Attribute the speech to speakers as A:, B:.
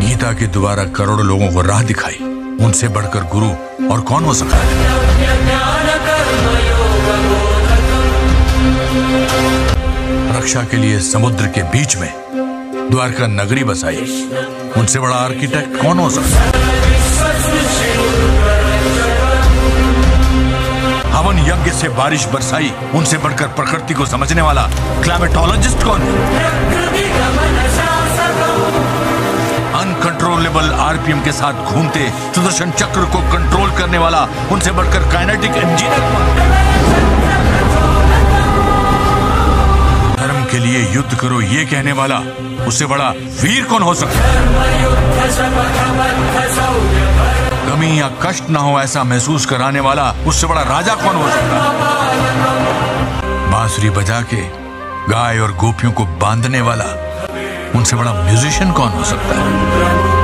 A: गीता के द्वारा करोड़ों लोगों को राह दिखाई। उनसे बढ़कर गुरु और कौन हो सकता है? रक्षा के लिए समुद्र के बीच में द्वारका नगरी बसाई। उनसे बड़ा आर्किटेक्ट कौन हो सकता है? हवन यज्ञ से बारिश बरसाई। उनसे बढ़कर प्रकृति को समझने वाला क्लाइमेटोलॉजिस्ट कौन है? अनकंट्रोलेबल आरपीएम के साथ घूमते सुदर्शन चक्र को कंट्रोल करने वाला उनसे बढ़कर काइनेटिक इंजीनियर धर्म के लिए युद्ध करो ये कहने वाला, उससे बड़ा वीर कौन हो सकता कमी या कष्ट ना हो ऐसा महसूस कराने वाला, उससे बड़ा राजा कौन हो सकता बांसुरी बजा के गाय और गोपियों को बांधने वाला, उनसे बड़ा म्यूजिशियन कौन हो सकता है?